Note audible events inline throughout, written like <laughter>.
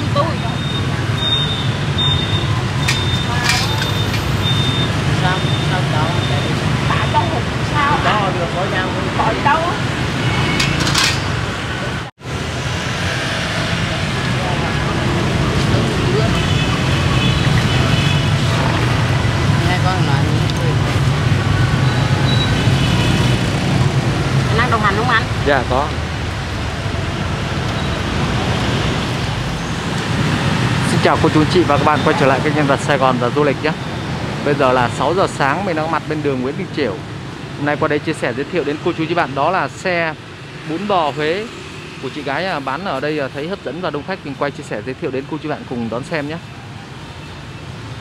giùm tôi sao sao chọn Tạ trong hộp sao đó được có nhau Tội đâu? Nghe con nói Anh đang đồng hành không anh? Dạ có Xin chào cô chú chị và các bạn quay trở lại kênh nhân vật Sài Gòn và du lịch nhé Bây giờ là 6 giờ sáng mình đang mặt bên đường Nguyễn Đình Chiểu Hôm nay qua đây chia sẻ giới thiệu đến cô chú chị bạn đó là xe bún bò Huế của chị gái à, bán ở đây à, thấy hấp dẫn và đông khách mình quay chia sẻ giới thiệu đến cô chú bạn cùng đón xem nhé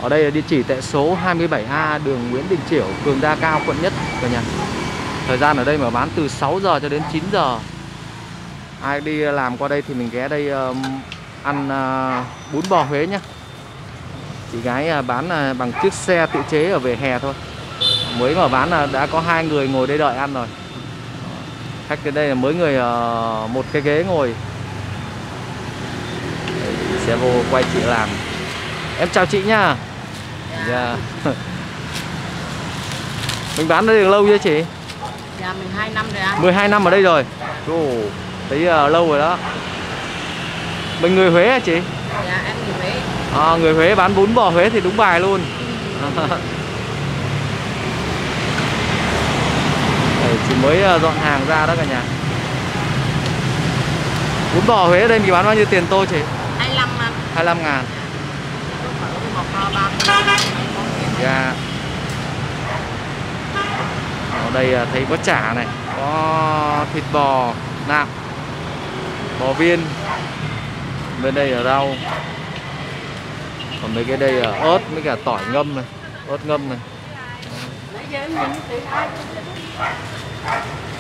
ở đây là địa chỉ tại số 27A đường Nguyễn Đình Chiểu, phường Đa Cao, quận Nhất cả nhà. Thời gian ở đây mở bán từ 6 giờ cho đến 9 giờ. Ai đi làm qua đây thì mình ghé đây ăn uh, bún bò Huế nhá. Chị gái uh, bán uh, bằng chiếc xe tự chế ở vỉa hè thôi. Mới mở bán là đã có hai người ngồi đây đợi ăn rồi. Khách đến đây là mới người một cái ghế ngồi. Đây, sẽ vô quay chị làm. Em chào chị nha. Dạ. <laughs> Mình bán ở đây được lâu chưa chị? Dạ mình 2 năm rồi anh 12 năm ở đây rồi. Ồ, thấy uh, lâu rồi đó. Mình người Huế hả chị? Dạ em người Huế À, người Huế bán bún bò Huế thì đúng bài luôn. <laughs> Đây, chị mới uh, dọn hàng ra đó cả nhà. Bún bò Huế đây mình bán bao nhiêu tiền tô chị? 25 anh 25 ngàn. Lúc mở cái một kho 30 Dạ. Ở đây à, thấy có chả này, có thịt bò nạm, bò viên. Bên đây là rau. Còn mấy cái đây là ớt với cả tỏi ngâm này, ớt ngâm này.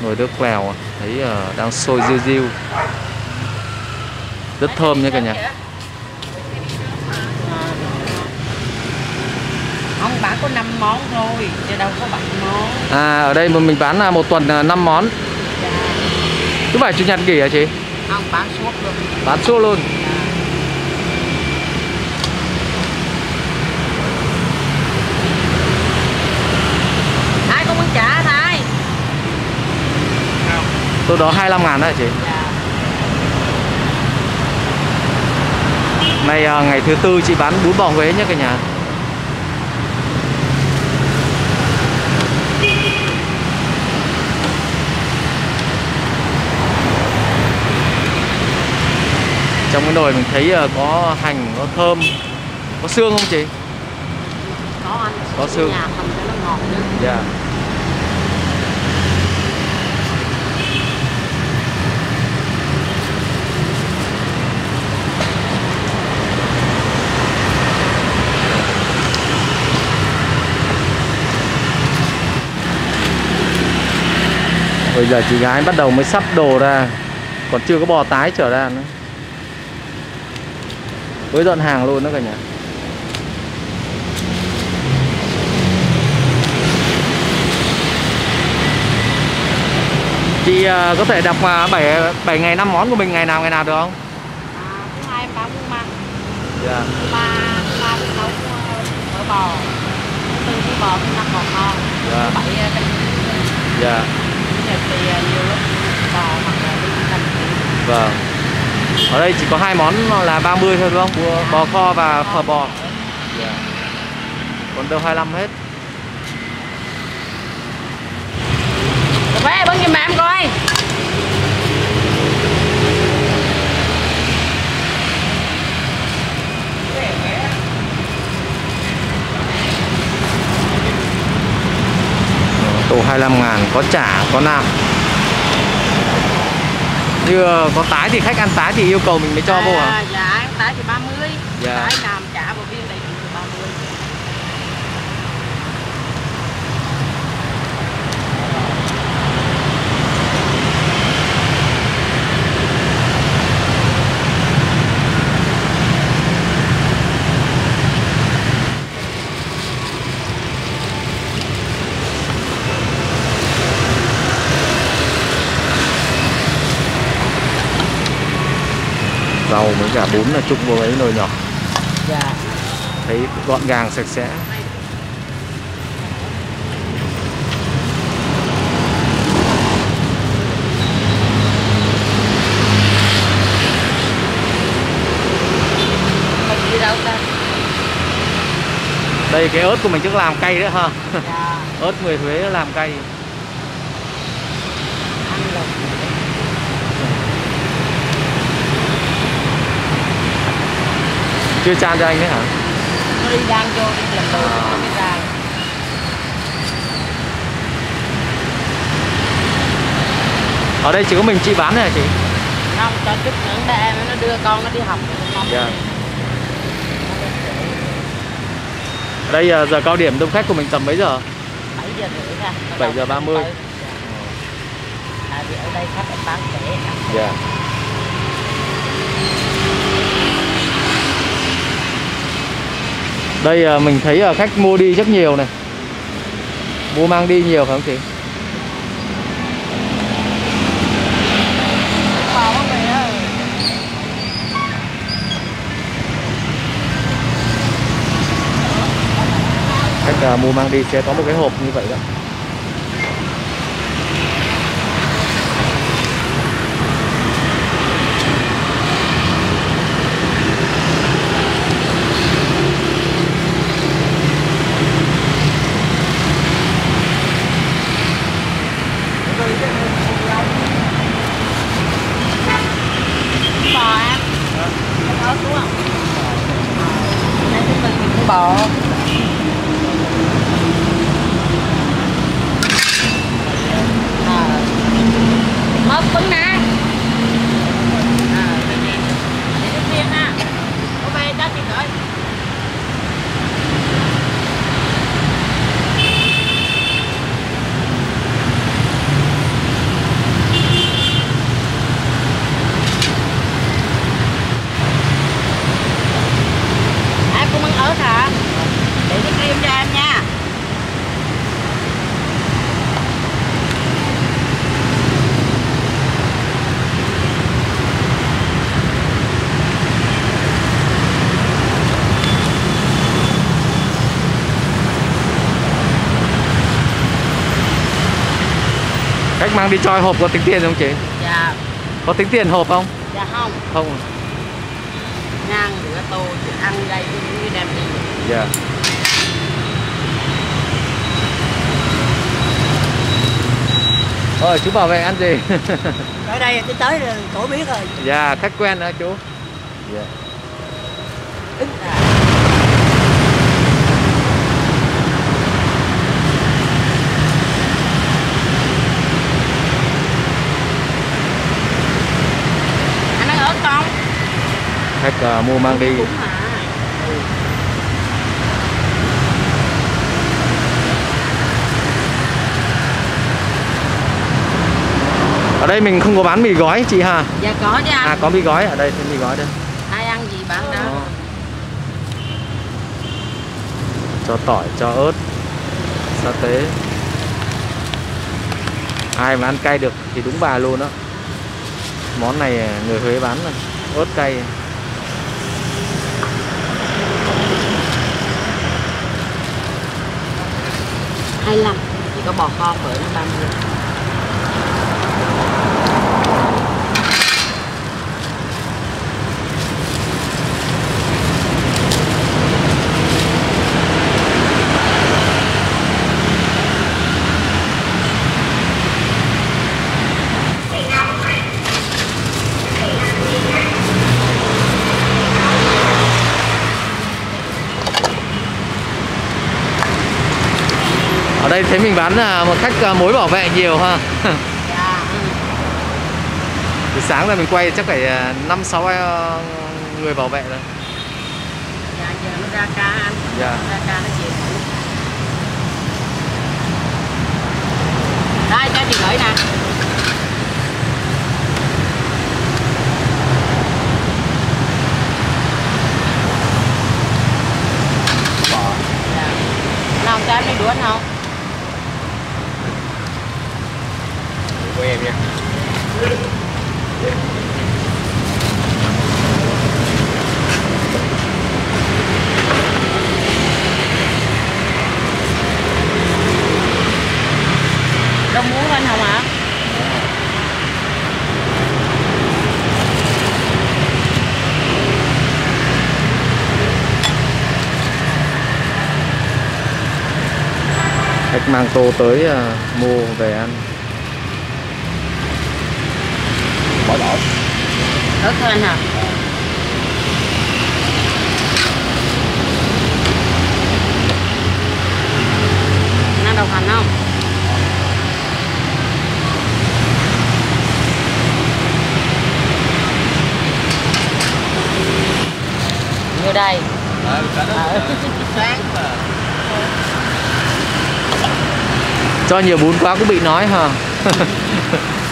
Nồi nước quèo à, thấy à, đang sôi riu riu. Rất thơm nha cả nhà. Ông bán có 5 món thôi Chứ đâu có 7 món À ở đây mà mình bán là một tuần là 5 món. Dạ Thứ bảy chủ nhật nghỉ hả chị? Ông bán suốt luôn Bán suốt luôn. Thái có muốn trả Thái Tôi đó 25 ngàn hả chị? Dạ Nay à, ngày thứ tư chị bán bún bò Huế nhé cả nhà. Trong cái nồi mình thấy à, có hành, có thơm, có xương không chị? Có anh Có xương. Nhà không Bây giờ chị gái bắt đầu mới sắp đồ ra Còn chưa có bò tái trở ra nữa. Mới dọn hàng luôn đó cả nhà. Chị à, có thể đọc à, 7, 7 ngày 5 món của mình ngày nào ngày nào được không? à, Thứ hai bún măng Dạ. Ba ba em nấu mỡ bò. Tư bò năm bò kho. Dạ. Bảy canh Dạ nhật thì nhiều lắm. Bò hoặc là đi canh Vâng. Ở đây chỉ có hai món là 30 thôi đúng không? Bò- kho và phở bò. Dạ. Còn đâu 25 hết. Phê bưng giùm em coi Tô 25 ngàn Có chả, có nạm Như ờ, có tái thì khách ăn tái thì yêu cầu mình mới cho vô hả? À, Dạ ăn tái thì 30 Dạ. Tái làm chả bò viên đầy với cả bún là chung vào mấy nồi nhỏ. Dạ. Thấy gọn gàng sạch sẽ. Đây cái ớt của mình trước làm cay đấy ha. Dạ. <laughs> Ớt người Huế làm cay chưa chan cho anh đấy hả? Đi đang vô đi lần đầu nó mới ra ở đây chỉ có mình chị bán này hả chị? Không cho chút nữa để em nó đưa con nó đi học. Nó Dạ. ở đây à, giờ cao điểm đông khách của mình tầm mấy giờ? 7 giờ rưỡi ra 7 giờ 30. Dạ. à vì ở đây khách em bán rẻ. Dạ đây à, mình thấy à, khách mua đi rất nhiều này. Mua mang đi nhiều phải không chị? Khách à, mua mang đi sẽ có một cái hộp như vậy đó bò em em ớt đúng không đây thì mình cũng bò à mớt cứng nè à để đi thiên nè ok cho chị gửi em cũng ăn ớt hả để cái cream cho em nha khách mang đi choi hộp có tính tiền không chị? Dạ. Có tính tiền hộp không? Dạ không. Không ngang rửa tô chị ăn đây cứ đem đi. Dạ. Rồi chú bảo vệ ăn gì? <laughs> ở đây tới tới rồi cổ biết rồi. Dạ khách quen hả chú? Dạ. Ít à. anh ăn ớt không Khách à, mua mang đi Ở đây mình không có bán mì gói chị ha? dạ có chứ anh À có mì gói ở đây thêm mì gói đây. ai ăn gì bán đó. Cho tỏi, cho ớt, sa tế. Ai mà ăn cay được thì đúng bà luôn đó. Món này người Huế bán này, ớt cay. 25 Chỉ có bò kho bữa nó 30 đây thấy mình bán là một khách à, mối bảo vệ nhiều ha. dạ. Từ sáng là mình quay chắc phải à, năm sáu à, người bảo vệ rồi. dạ giờ nó ra ca anh Dạ. ra ca nó chịu đây cho chị gửi nè em nha. Rau muống không ạ? Khách mang tô tới uh, mua về ăn. Bỏ ớt thôi anh hả ăn đậu hành không? Như đây. Ờ nó Ờ. <laughs> cho nhiều bún quá cũng bị nói hả <laughs>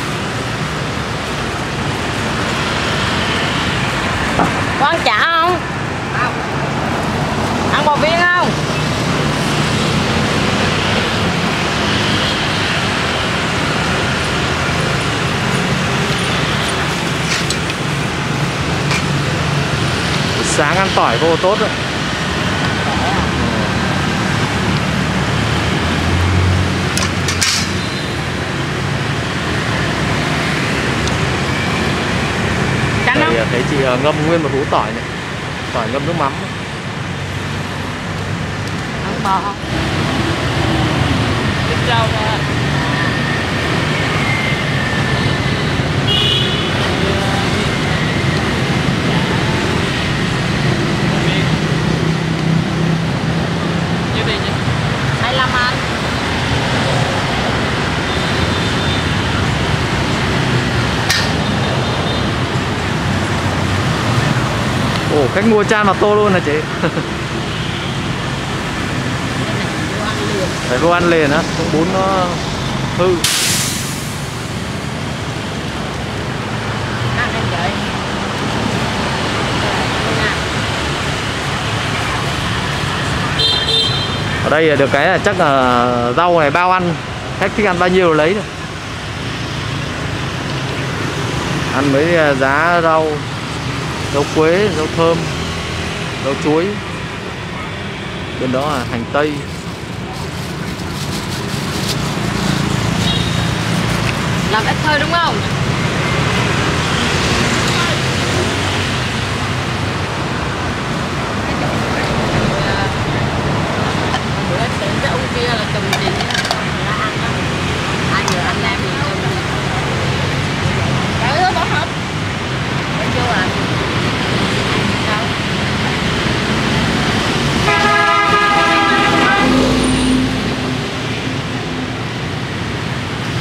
con ăn chả không? Ăn bò viên không? Sáng ăn tỏi vô tốt đấy chanh không Đây, à, thấy chị ờ, ngâm nguyên một hũ tỏi này. Tỏi ngâm nước mắm. Ăn bò. Không Biết rau thôi như vậy nhỉ hai mươi lăm anh cái mua chan vào tô luôn là chị? Phải vô ăn liền á không bún nó hư. Ở đây được cái là chắc là rau này bao ăn, khách thích ăn bao nhiêu lấy được ăn mấy à, giá rau rau quế rau thơm rau chuối. Bên đó là hành tây. Làm ít thôi, đúng không bữa tiệm cái ông kia là chùm tiền là ăn đó ai vừa anh em gì chùm Trời ơi, bỏ hộp Để vô à Sao?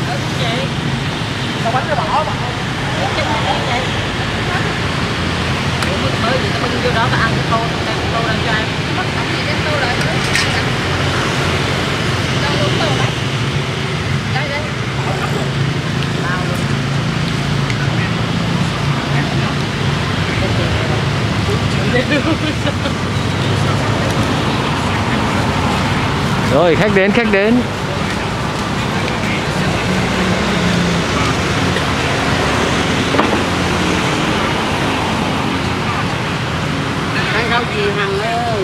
Ừ, chị sao bánh nó bỏ mà Ủa, cái này đây vậy Ủa, bưng mới gì tao bưng vô đó tao ăn cái tô tao đem cái tô ra cho em Bắt không gì đem tô lại nữa Đâu đúng tô đấy Đây đây Bao luôn rồi, khách đến khách đến. Rau gì Hằng ơi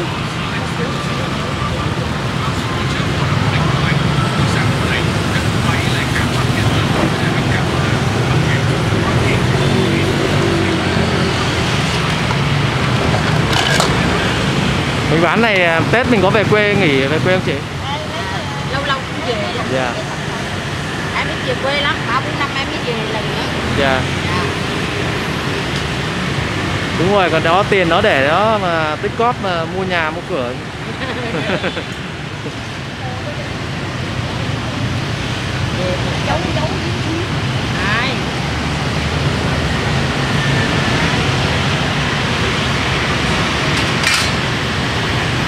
mình bán này à, tết mình có về quê nghỉ, về quê không chị? Dạ. Em biết về quê lắm, ba bốn năm em mới về lần nữa. Dạ. Dạ. đúng rồi còn đó tiền nó để đó mà tích cóp mà mua nhà mua cửa. Giấu giấu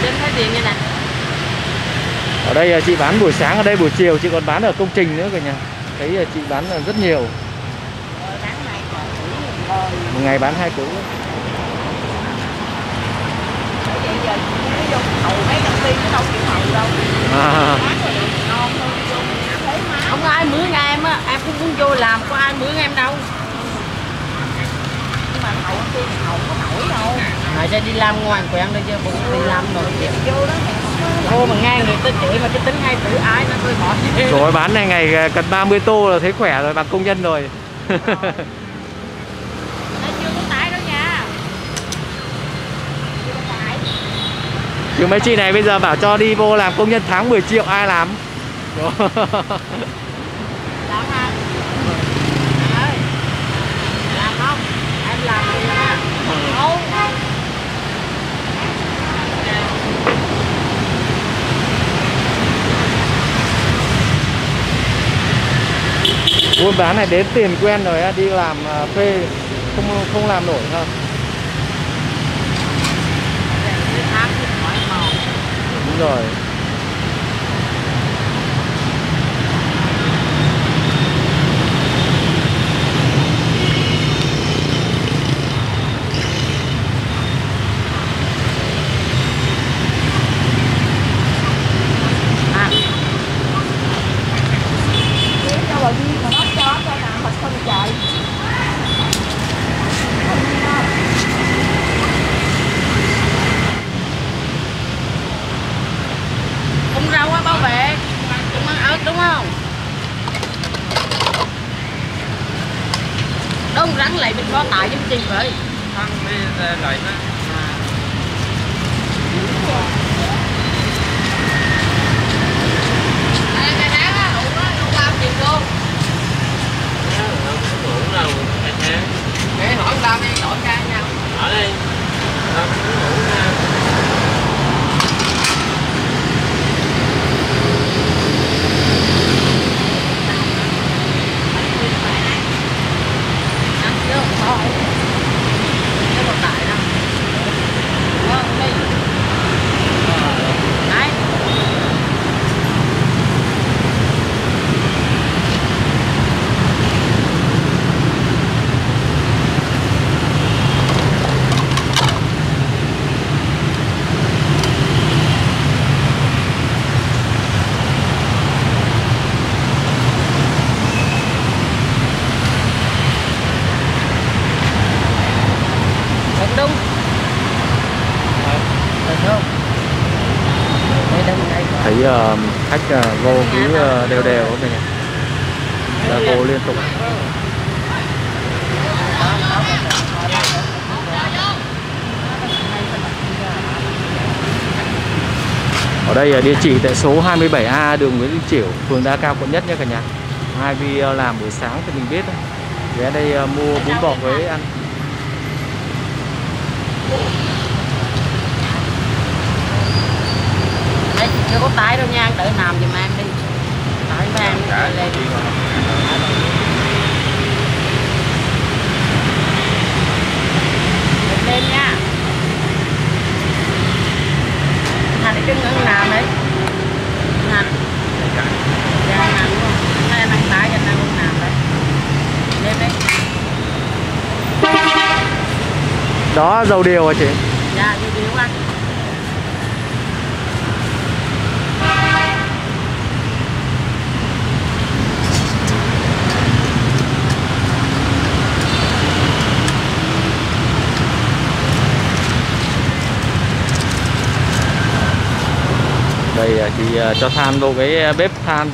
Đến thấy tiền nha nè ở đây à, chị bán buổi sáng ở đây buổi chiều chị còn bán ở công trình nữa cả nhà. Thấy à, chị bán rất nhiều. Một ngày bán hai củ. À, Không có ai mướn em á, em cũng muốn vô làm, có ai mướn em đâu. Nhưng mà công ty hầu có nổi đâu. Mà sẽ đi làm ngoài quen đây chứ, cũng đi làm rồi Vô đó Ô mà nghe người ta chửi mà cái tính hay tự ái nó tôi bỏ rồi bán này ngày à, cần 30 tô là thấy khỏe rồi bằng công nhân rồi. Nó chưa có tái đâu nha. Chưa có tái. Chứ mấy chị này bây giờ bảo cho đi vô làm công nhân tháng 10 triệu ai làm làm <laughs> không Trời ơi làm không em làm đi nha không buôn bán này đến tiền quen rồi đi làm à, thuê không không làm nổi màu. Đúng rồi à cho bà Duyên mà nó cho cho nào mà không chạy cũng rau quá bảo vệ cũng ăn ớt đúng không? Đông rắn lại mình có tại giống gì vậy? Thăng đi lại nó. Để hỏi bao đi đổi ra nhau Ở đây. Không ngủ nha Ăn Ờ, chứ không có Cái một đại đâu Vâng, Đấy Thật đúng Thật không Đây đông đây thấy khách ờ, vô cứ đều đều các bạn nhỉ là vô liên tục. Ở đây là địa chỉ tại số 27A đường Nguyễn Đình Chiểu phường Đa Cao quận Nhất nhé cả nhà. Ai vì ờ, làm buổi sáng thì mình biết ghé đây ờ, mua bún bò Huế ăn Chưa có tái đâu nha, đợi làm giùm ăn đi. Tái mang Cả lên Lên lên nha. Hành cái ngân làm đấy? Hành Dạ làm luôn Đây em ăn tái cho nên không làm đấy? Lên đấy đó dầu điều hả chị? Dạ, đi điếu ăn à, chị à, cho than vô cái à, bếp than.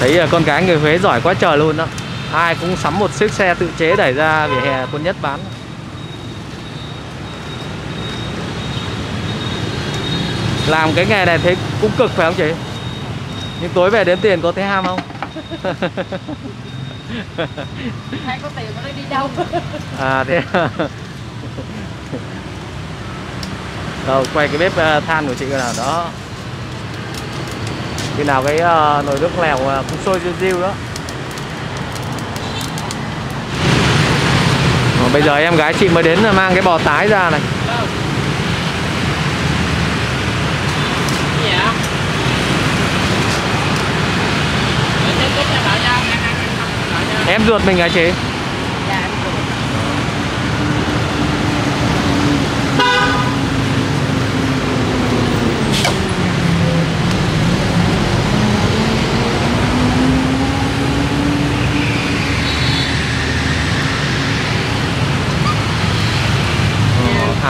Thấy à, con gái người Huế giỏi quá trời luôn đó. Ai cũng sắm một chiếc xe tự chế đẩy ra vỉa hè quân nhất bán. Làm cái nghề này thấy cũng cực phải không chị? Nhưng tối về đến tiền có thấy ham không? <laughs> Hay có tiền nó đi đâu? À thế à? Rồi quay cái bếp ờ, than của chị là nào đó. Khi nào cái ờ, nồi nước lèo ờ, cũng sôi riu riu đó. Rồi, Bây giờ em gái chị mới đến mang cái bò tái ra này. Em ruột mình hả chị? Dạ, em cũng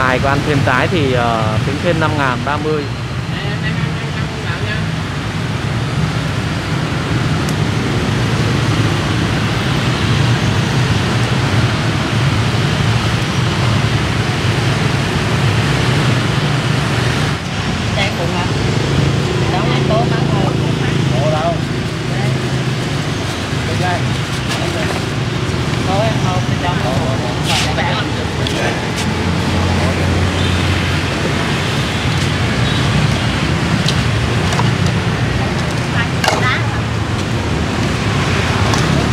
dài của anh thêm tái thì uh, tính thêm 5 ngàn 30 Em em ăn ăn ăn đợi nha thôi em không thì cho nó vẽ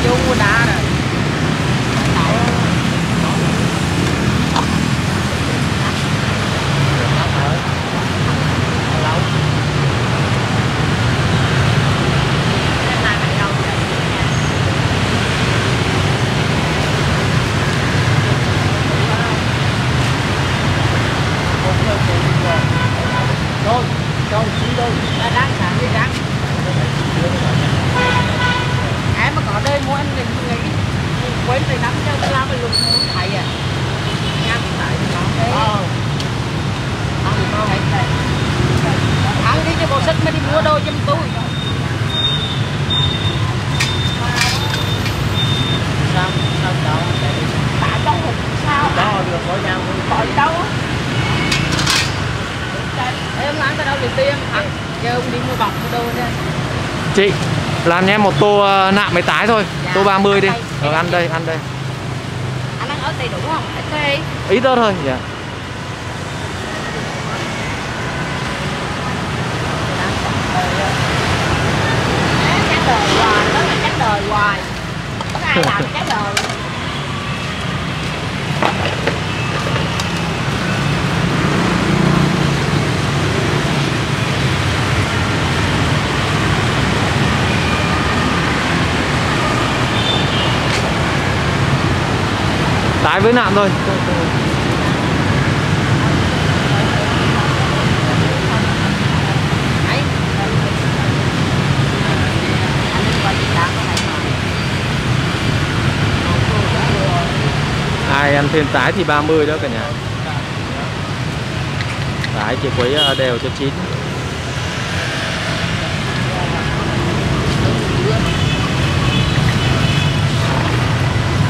chú mua đá rồi Thôi, cho một xí thôi, đã đáng sáng đi đáng Em mà có đây mua em đừng nghĩ Quên thì nắm cho tôi làm mình lùm muốn thầy à Ngang thì tại thì nó Ờ Không thì con hãy thầy Ăn đi cho bộ sách mới đi mua đồ cho tôi Sao, sao cậu Tại đâu thì sao? Đó, được có nhau Tội đâu? Em Thằng, giờ ông đi mua bọc mua đồ nha Chị làm em một tô ờ, nạm mấy tái thôi Dạ. Tô 30 đi Ờ, ăn đây, ăn đây Anh ăn ở đây đủ không? Ở đây. Ít đó thôi dạ. Chắc đời hoài, đó là chắc đời hoài. Có ai làm chắc đời. Tái với nạn thôi. Ai ăn thêm tái thì 30 đó cả nhà. Tái chỉ quấy ờ, đều cho chín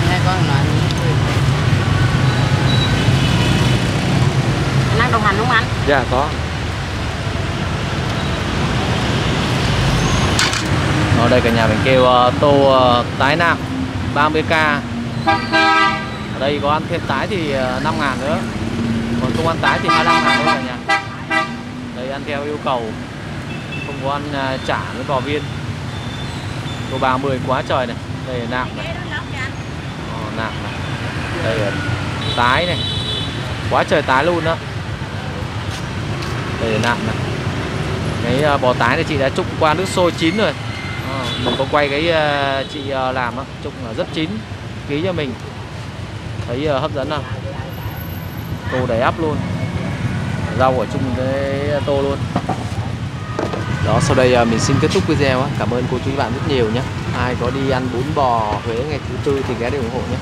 Nghe con nói Anh ăn đồng Dạ có. Ở đây cả nhà mình kêu uh, tô uh, tái nạm 30k Ở đây có ăn thêm tái thì ờ, uh, 5 ngàn nữa. Còn không ăn tái thì 25 ngàn thôi cả nhà. Đây ăn theo yêu cầu. Không có ăn uh, chả với bò viên. Tô 30 quá trời này. Đây là nạm này. Oh, nạm này. Đây là tái này. Quá trời tái luôn đó. Đây nạm này. Cái ờ, bò tái này chị đã trụng qua nước sôi chín rồi. À, Mình có quay cái ờ, chị làm á Trụng là rất chín Ký cho mình. Thấy hấp dẫn không? Tô đầy ắp luôn. Rau ở chung cái tô luôn. Đó sau đây mình xin kết thúc video á. Cảm ơn cô chú các bạn rất nhiều nhé. Ai có đi ăn bún bò Huế ngày thứ tư thì ghé để ủng hộ nhé.